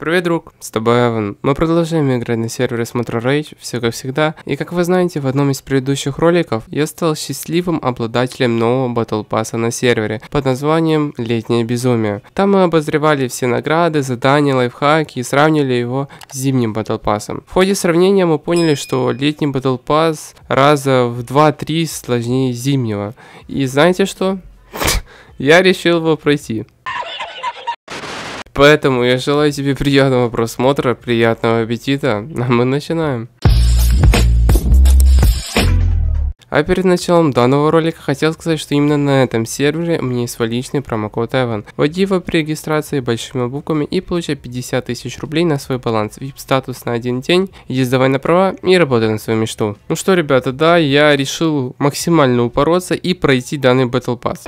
Привет, друг, с тобой Эван. Мы продолжаем играть на сервере Смотра Rage, все как всегда. И как вы знаете, в одном из предыдущих роликов я стал счастливым обладателем нового Battle Pass на сервере под названием Летнее Безумие. Там мы обозревали все награды, задания, лайфхаки и сравнили его с зимним Battle Pass. В ходе сравнения мы поняли, что летний Battle Pass раза в 2-3 сложнее зимнего. И знаете что? Я решил его пройти. Поэтому я желаю тебе приятного просмотра, приятного аппетита, а мы начинаем. А перед началом данного ролика хотел сказать, что именно на этом сервере у меня есть свой личный промокод Evan. Вводи его при регистрации большими буквами и получай 50 тысяч рублей на свой баланс. VIP статус на один день, иди сдавай на права и работай на свою мечту. Ну что, ребята, да, я решил максимально упороться и пройти данный Battle Pass.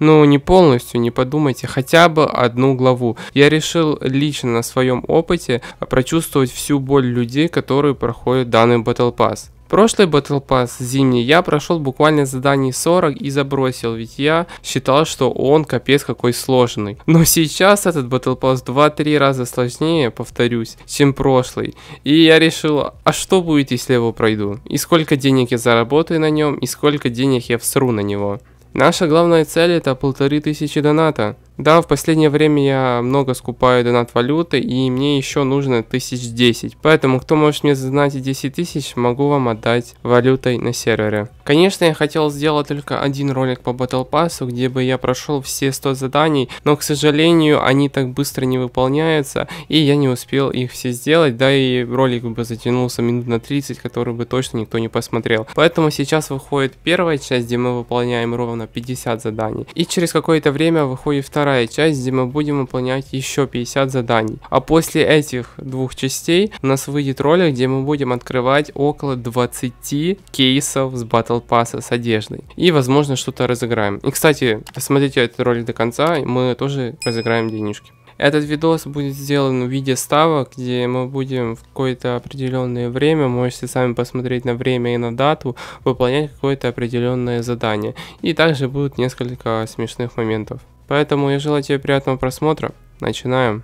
Ну, не полностью, не подумайте, хотя бы одну главу. Я решил лично на своем опыте прочувствовать всю боль людей, которые проходят данный Battle Pass. Прошлый Battle Pass зимний я прошел буквально заданий 40 и забросил, ведь я считал, что он капец какой сложный. Но сейчас этот Battle Pass 2-3 раза сложнее, повторюсь, чем прошлый. И я решил, а что будет, если я его пройду? И сколько денег я заработаю на нем, и сколько денег я всру на него. Наша главная цель это полторы тысячи доната. Да, в последнее время я много скупаю донат валюты, и мне еще нужно тысяч десять. Поэтому, кто может мне задонатить 10 тысяч, могу вам отдать валютой на сервере. Конечно, я хотел сделать только один ролик по Battle Pass, где бы я прошел все 100 заданий, но, к сожалению, они так быстро не выполняются, и я не успел их все сделать, да и ролик бы затянулся минут на 30, который бы точно никто не посмотрел. Поэтому сейчас выходит первая часть, где мы выполняем ровно 50 заданий, и через какое-то время выходит вторая вторая часть, где мы будем выполнять еще 50 заданий. А после этих двух частей у нас выйдет ролик, где мы будем открывать около 20 кейсов с Battle Pass с одеждой. И, возможно, что-то разыграем. И, кстати, посмотрите этот ролик до конца, мы тоже разыграем денежки. Этот видос будет сделан в виде ставок, где мы будем в какое-то определенное время, можете сами посмотреть на время и на дату, выполнять какое-то определенное задание. И также будут несколько смешных моментов. Поэтому я желаю тебе приятного просмотра. Начинаем.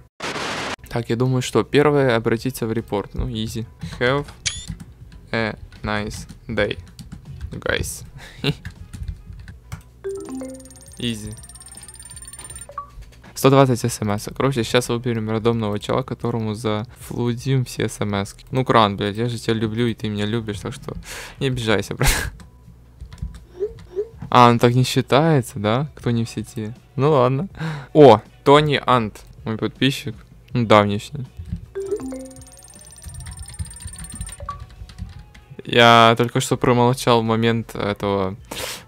Так, я думаю, что первое обратиться в репорт. Ну, easy. Have a nice day, guys. easy. 120 смс. Короче, сейчас выберем рандомного чела, которому зафлудим все смс. Ну, кран, блядь, я же тебя люблю, и ты меня любишь, так что не обижайся, брат. А, он так не считается, да? Кто не в сети? Ну ладно. О, Тони Ант, мой подписчик. Ну, давнишний. Я только что промолчал момент этого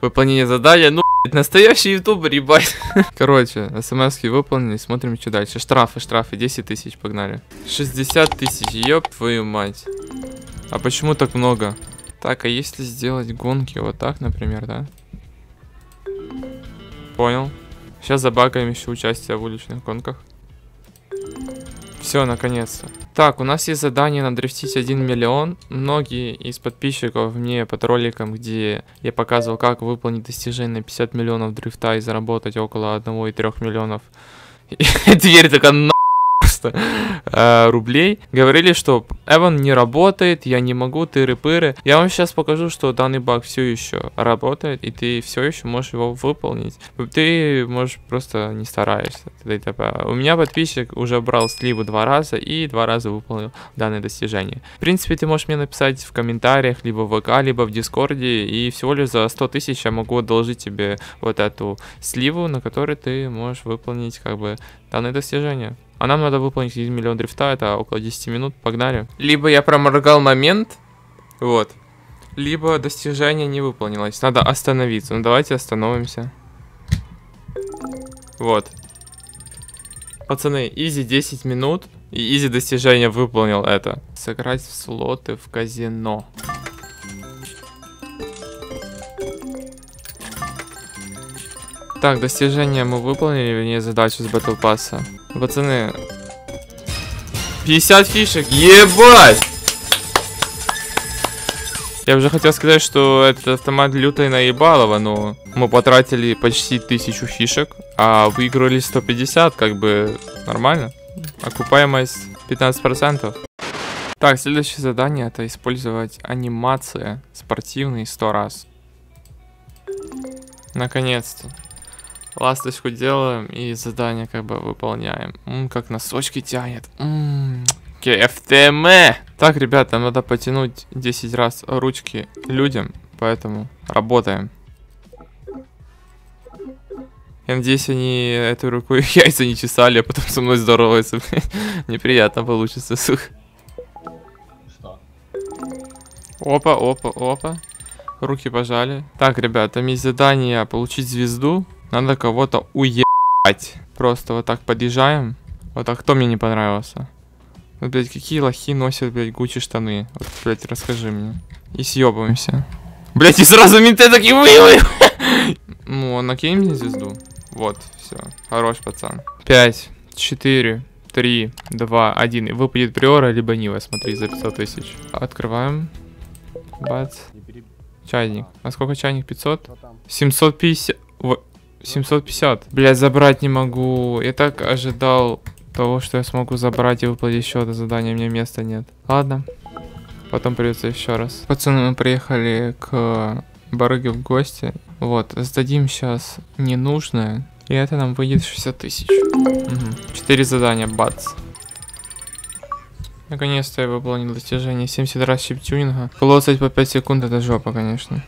выполнения задания. Ну, настоящий ютубер, ебать. Короче, смс выполнили, смотрим, что дальше. Штрафы, штрафы, 10 тысяч, погнали. 60 тысяч, ёб твою мать. А почему так много? Так, а если сделать гонки вот так, например, да? Понял. Сейчас забагаем еще участие в уличных гонках. Все, наконец-то. Так, у нас есть задание надрифтить 1 миллион. Многие из подписчиков мне под роликом, где я показывал, как выполнить достижение на 50 миллионов дрифта и заработать около 1,3 миллионов. Дверь такая просто э, рублей. Говорили, что Эван не работает, я не могу, тыры-пыры. Я вам сейчас покажу, что данный баг все еще работает, и ты все еще можешь его выполнить. Ты можешь просто не стараешься. У меня подписчик уже брал сливу два раза и два раза выполнил данное достижение. В принципе, ты можешь мне написать в комментариях, либо в ВК, либо в Дискорде, и всего лишь за 100 тысяч я могу одолжить тебе вот эту сливу, на которой ты можешь выполнить как бы данное достижение. А нам надо выполнить 1 миллион дрифта, это около 10 минут, погнали. Либо я проморгал момент, вот, либо достижение не выполнилось. Надо остановиться. Ну давайте остановимся. Вот. Пацаны, изи 10 минут, и изи достижение выполнил это. Сыграть в слоты в казино. Так, достижение мы выполнили, вернее задачу с Battle Pass. Пацаны. 50 фишек, ебать! Я уже хотел сказать, что этот автомат лютой наебалово, но мы потратили почти тысячу фишек, а выиграли 150, как бы нормально. Окупаемость 15%. Так, следующее задание это использовать анимации спортивные 100 раз. Наконец-то. Ласточку делаем и задание как бы выполняем. М, как носочки тянет. М, КФТМ. Так, ребята, надо потянуть 10 раз ручки людям, поэтому работаем. Я надеюсь, они этой рукой яйца не чесали, а потом со мной здороваются. Неприятно получится, сука. Опа, опа, опа. Руки пожали. Так, ребята, там есть задание получить звезду. Надо кого-то уебать. Просто вот так подъезжаем. Вот так, кто мне не понравился? Вот, блядь, какие лохи носят, блядь, Гуччи штаны? Вот, блядь, расскажи мне. И съебываемся. Блядь, и сразу менты такие вы Ну, накинь мне звезду. Вот, все. Хорош, пацан. 5, 4, 3, 2, 1. И выпадет Приора, либо Нива, смотри, за 500 тысяч. Открываем. Бац. Чайник. А сколько чайник? 500? 750. Во- 750. Блять, забрать не могу. Я так ожидал того, что я смогу забрать и выплатить еще это задание. Меня места нет. Ладно. Потом придется еще раз. Пацаны, мы приехали к барыге в гости. Вот, сдадим сейчас ненужное. И это нам выйдет 60 тысяч. Четыре задания, бац. Наконец-то я выполнил достижение 70 раз чип-тюнинга. Полосать по 5 секунд это жопа, конечно.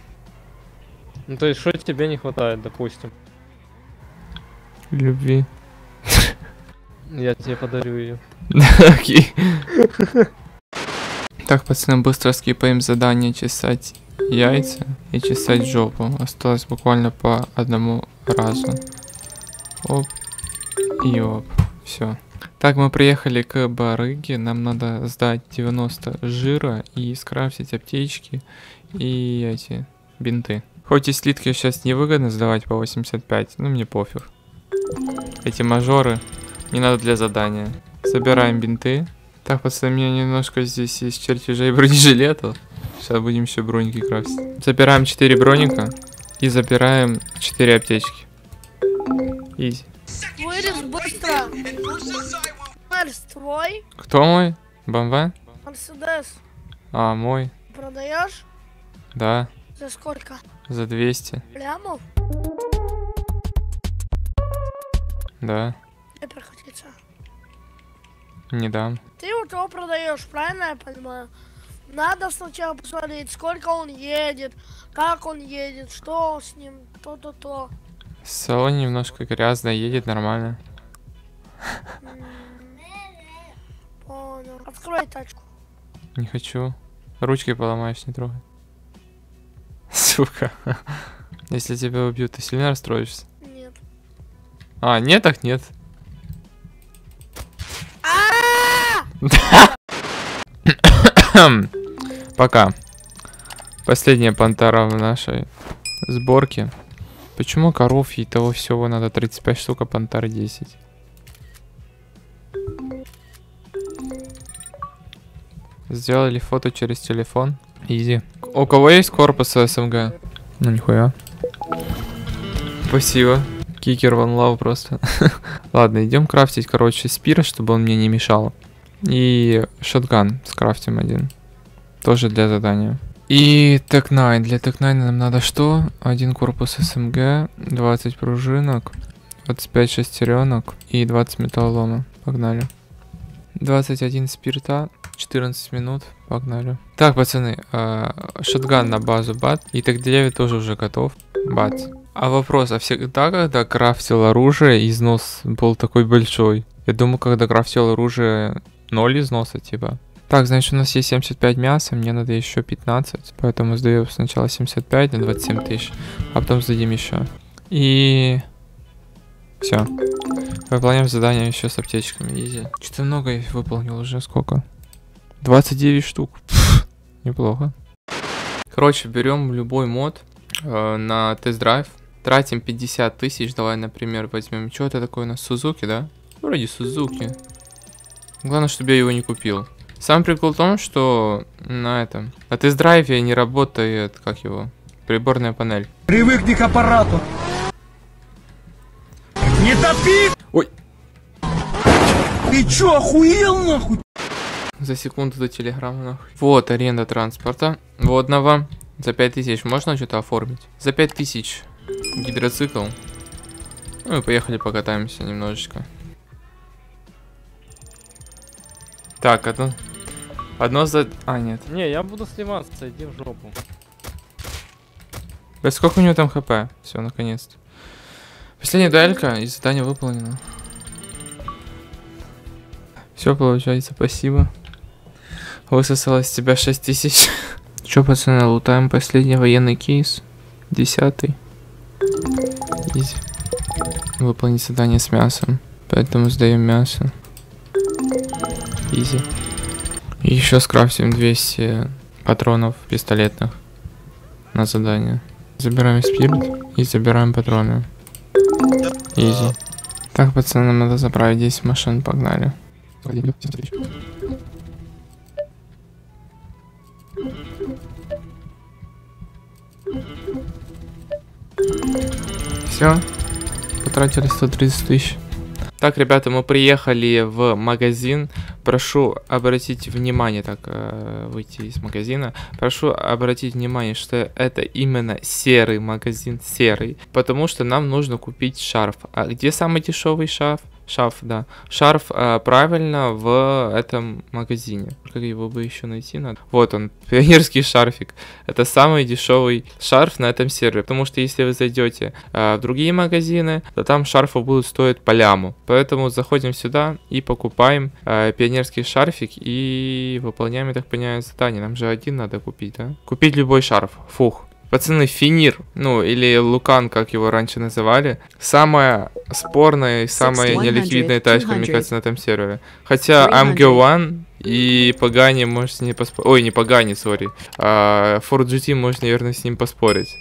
Ну то есть, что тебе не хватает, допустим? Любви. Я тебе подарю ее. Окей. Так, пацаны, быстро скипаем задание чесать яйца и чесать жопу. Осталось буквально по одному разу. Оп. И оп. Все. Так, мы приехали к барыге. Нам надо сдать 90 жира и скрафтить аптечки и эти бинты. Хоть и слитки сейчас невыгодно сдавать по 85, но мне пофиг. Эти мажоры не надо для задания. Собираем бинты. Так, пацаны, у меня немножко здесь есть чертежей бронежилетов. Сейчас будем еще броники крафтить. Забираем 4 броника и забираем 4 аптечки. Изи. Вырез быстро. Мерс твой, Кто мой? БМВ? Мерседес, А, мой. продаешь? Да, За сколько? за 200. Лямов? Да, Не прокатиться. не дам. Ты вот его продаешь, правильно я понимаю? Надо сначала посмотреть, сколько он едет, как он едет, что с ним, то-то-то. Салон немножко грязно, едет нормально. М, Понял. Открой тачку. Не хочу. Ручки поломаешь, не трогай. Сука. Если тебя убьют, ты сильно расстроишься? А, нет, так нет. Пока. Последняя пантера в нашей сборке. Почему коров и того всего надо 35 штук, а пантер 10? Сделали фото через телефон. Изи. У кого есть корпус СМГ? Ну нихуя. Спасибо. Кикер ван лав просто. Ладно, идем крафтить, короче, спира, чтобы он мне не мешал. И шотган скрафтим один. Тоже для задания. И TEC-9. Для TEC-9 нам надо что? Один корпус SMG, 20 пружинок, 25 шестеренок и 20 металлолома. Погнали. 21 спирта, 14 минут. Погнали. Так, пацаны, а, shotgun на базу бат. И TEC-9 тоже уже готов. Бат. А вопрос, а всегда, когда крафтил оружие, износ был такой большой? Я думаю, когда крафтил оружие, ноль износа, типа. Так, значит, у нас есть 75 мяса, мне надо еще 15, поэтому сдаю сначала 75 на 27 тысяч, а потом сдадим еще. И... Все. Выполняем задание еще с аптечками, изи. Что-то много я выполнил уже, сколько? 29 штук. Пф, неплохо. Короче, берем любой мод э, на тест-драйв, тратим 50 тысяч, давай, например, возьмем, что это такое у нас, Сузуки, да? Вроде Сузуки. Главное, чтобы я его не купил. Сам прикол в том, что на этом, на тест-драйве не работает, как его, приборная панель. Привыкни к аппарату. Не топи! Ой. Ты чё, охуел нахуй? За секунду до телеграмма нахуй. Вот аренда транспорта водного. За 5000 можно что-то оформить? За 5000 гидроцикл. Ну и поехали покатаемся немножечко. Так, одно... Одно за... А, нет. Не, я буду сливаться, иди в жопу. Да сколько у него там хп? Все, наконец-то. Последняя далька и задание выполнено. Все получается, спасибо. Высосало из тебя 6000. Че, пацаны, лутаем последний военный кейс. Десятый. Easy. Выполнить задание с мясом. Поэтому сдаем мясо. Easy. И еще скрафтим 200 патронов пистолетных на задание. Забираем спирт и забираем патроны. Easy. Так, пацаны, нам надо заправить 10 машин, погнали. Все. Потратили 130 тысяч. Так, ребята, мы приехали в магазин. Прошу обратить внимание, так, э, выйти из магазина. Прошу обратить внимание, что это именно серый магазин, серый. Потому что нам нужно купить шарф. А где самый дешевый шарф? Шарф, да. Шарф э, правильно в этом магазине. Как его бы еще найти надо? Вот он, пионерский шарфик. Это самый дешевый шарф на этом сервере. Потому что если вы зайдете э, в другие магазины, то там шарфы будут стоить по ляму. Поэтому заходим сюда и покупаем э, пионерский шарфик и выполняем, я так понимаю, задание. Нам же один надо купить, да? Купить любой шарф. Фух. Пацаны, Финир, ну или Лукан, как его раньше называли, самая спорная и самая 100, неликвидная тачка, мне 200. кажется, на этом сервере. Хотя 300. MG1 и Пагани можете не поспорить. Ой, не Пагани, сори. А, Ford GT можно, наверное, с ним поспорить.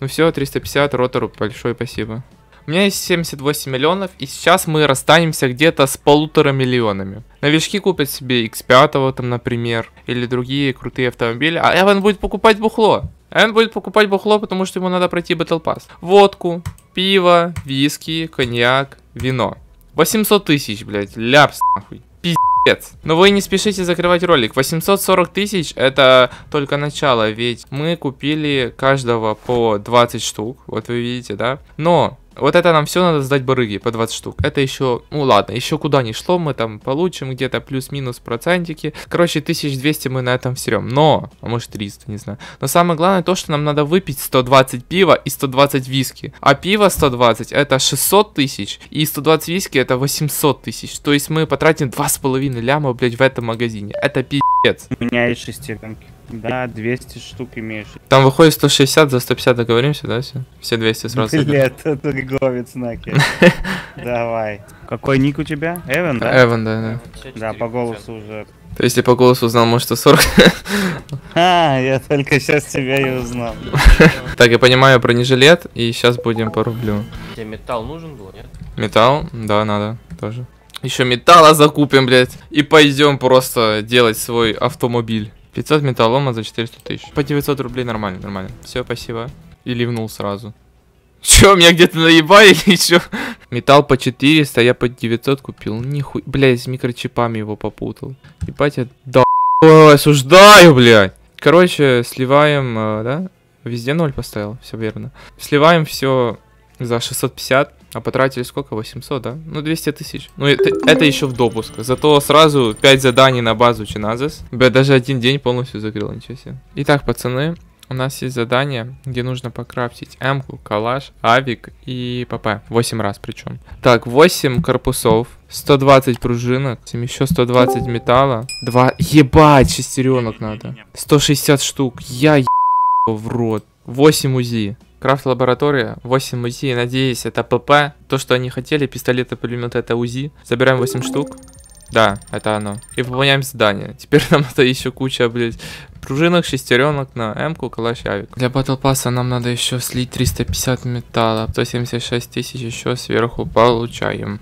Ну все, 350, ротору большое спасибо. У меня есть 78 миллионов, и сейчас мы расстанемся где-то с полутора миллионами. Новички купят себе X5, там, например, или другие крутые автомобили, а Эван будет покупать бухло. Эван будет покупать бухло, потому что ему надо пройти Battle Pass. Водку, пиво, виски, коньяк, вино. 800 тысяч, блядь, ляпс, нахуй. Пиздец. Но вы не спешите закрывать ролик. 840 тысяч это только начало, ведь мы купили каждого по 20 штук. Вот вы видите, да? Но вот это нам все надо сдать барыги по 20 штук. Это еще, ну ладно, еще куда ни шло, мы там получим где-то плюс-минус процентики. Короче, 1200 мы на этом всерем. Но, а может 300, не знаю. Но самое главное то, что нам надо выпить 120 пива и 120 виски. А пиво 120 это 600 тысяч, и 120 виски это 800 тысяч. То есть мы потратим 2,5 ляма, блядь, в этом магазине. Это пиздец. У меня есть шестеренки. Да, 200 штук имеешь. Там выходит 160, за 150 договоримся, да, все? Все 200 сразу. Лет, торговец наки. Давай. Какой ник у тебя? Эван, да? Эван, да, да. Да, по голосу уже. То есть, если по голосу узнал, может, 140. А, я только сейчас тебя и узнал. Так, я понимаю бронежилет, и сейчас будем по рублю. Тебе металл нужен был, нет? Металл? Да, надо тоже. Еще металла закупим, блядь. И пойдем просто делать свой автомобиль. 500 металлома за 400 тысяч. По 900 рублей нормально, нормально. Все, спасибо. И ливнул сразу. Че, меня где-то наебали или чё? Металл по 400, я по 900 купил. Нихуй, блядь, с микрочипами его попутал. Ебать, я да осуждаю, блядь. Короче, сливаем, э, да? Везде ноль поставил, все верно. Сливаем все за 650, а потратили сколько? 800, да? Ну, 200 тысяч. Ну, это, это еще в допуск. Зато сразу 5 заданий на базу Чиназис. Бля, даже один день полностью закрыл, ничего себе. Итак, пацаны, у нас есть задание, где нужно покрафтить М-ку, калаш, авик и ПП. 8 раз причем. Так, 8 корпусов, 120 пружинок, еще 120 металла. 2... Ебать, шестеренок надо. 160 штук. Я еб... в рот. 8 УЗИ. Крафт лаборатория, 8 УЗИ, надеюсь, это ПП. То, что они хотели, пистолеты, пулеметы, это УЗИ. Забираем 8 штук. Да, это оно. И выполняем задание. Теперь нам надо еще куча, блядь, пружинок, шестеренок на М-ку, калаш, авик. Для батл пасса нам надо еще слить 350 металла. 176 тысяч еще сверху получаем.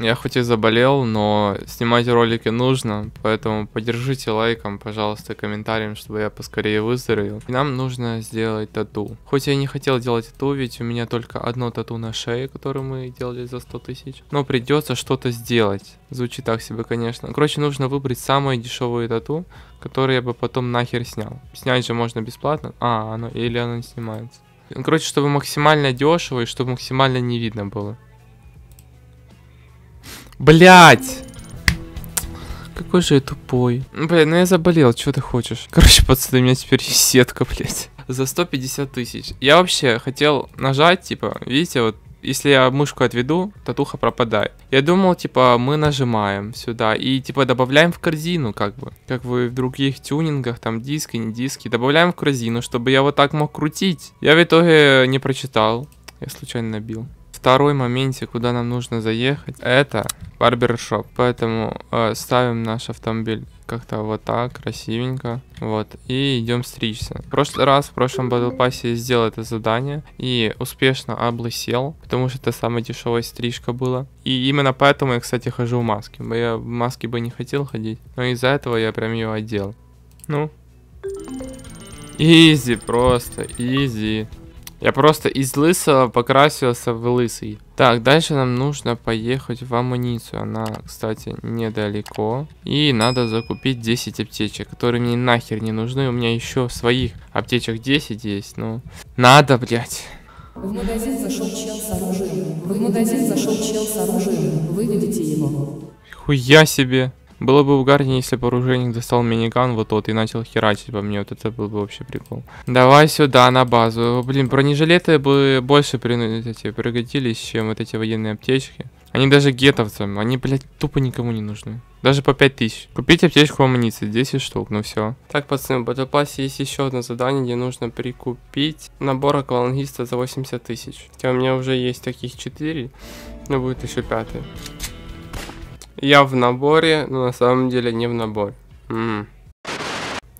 Я хоть и заболел, но снимать ролики нужно, поэтому поддержите лайком, пожалуйста, комментарием, чтобы я поскорее выздоровел. И нам нужно сделать тату. Хоть я не хотел делать тату, ведь у меня только одно тату на шее, которое мы делали за 100 тысяч. Но придется что-то сделать. Звучит так себе, конечно. Короче, нужно выбрать самые дешевые тату, которые я бы потом нахер снял. Снять же можно бесплатно. А, оно или оно не снимается. Короче, чтобы максимально дешево и чтобы максимально не видно было. Блять! Какой же я тупой. Блин, ну я заболел, что ты хочешь? Короче, пацаны, у меня теперь есть сетка, блядь. За 150 тысяч. Я вообще хотел нажать, типа, видите, вот если я мышку отведу, татуха пропадает. Я думал, типа, мы нажимаем сюда и, типа, добавляем в корзину, как бы. Как вы в других тюнингах, там, диски, не диски. Добавляем в корзину, чтобы я вот так мог крутить. Я в итоге не прочитал. Я случайно набил. Второй моменте, куда нам нужно заехать, это барбершоп. Поэтому э, ставим наш автомобиль как-то вот так, красивенько. Вот. И идем стричься. В прошлый раз, в прошлом Pass я сделал это задание и успешно облысел, потому что это самая дешевая стрижка была. И именно поэтому я, кстати, хожу в маске. Я в маске бы не хотел ходить, но из-за этого я прям ее одел. Ну. Изи, просто, изи. Я просто из лысого покрасился в лысый. Так, дальше нам нужно поехать в амуницию. Она, кстати, недалеко. И надо закупить 10 аптечек, которые мне нахер не нужны. У меня еще своих аптечек 10 есть, ну. Надо, блядь. В магазин зашел чел с оружием. В магазин зашел чел с оружием. Выведите его. Хуя себе. Было бы угарнее, если бы оружейник достал миниган вот тот и начал херачить по мне. Вот это был бы вообще прикол. Давай сюда, на базу. Блин, бронежилеты бы больше при... эти, пригодились, чем вот эти военные аптечки. Они даже гетовцам, они, блядь, тупо никому не нужны. Даже по 5000. Купить аптечку амуниции, 10 штук, ну все. Так, пацаны, в Battle есть еще одно задание, где нужно прикупить набор аквалангиста за 80 тысяч. Хотя у меня уже есть таких 4, но будет еще пятый. Я в наборе, но на самом деле не в наборе. М.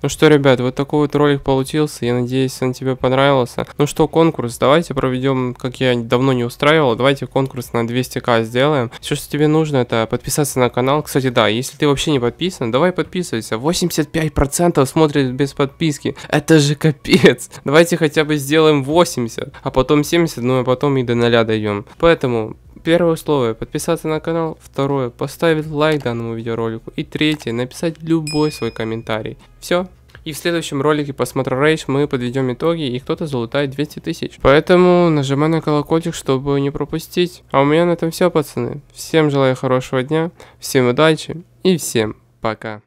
Ну что, ребят, вот такой вот ролик получился. Я надеюсь, он тебе понравился. Ну что, конкурс. Давайте проведем, как я давно не устраивал. Давайте конкурс на 200к сделаем. Все, что тебе нужно, это подписаться на канал. Кстати, да, если ты вообще не подписан, давай подписывайся. 85% смотрит без подписки. Это же капец. Давайте хотя бы сделаем 80, а потом 70, ну а потом и до 0 дойдем. Поэтому Первое условие подписаться на канал, второе поставить лайк данному видеоролику и третье написать любой свой комментарий. Все. И в следующем ролике по Смотру Рейдж мы подведем итоги и кто-то залутает 200 тысяч. Поэтому нажимай на колокольчик, чтобы не пропустить. А у меня на этом все, пацаны. Всем желаю хорошего дня, всем удачи и всем пока.